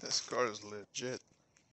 This car is legit.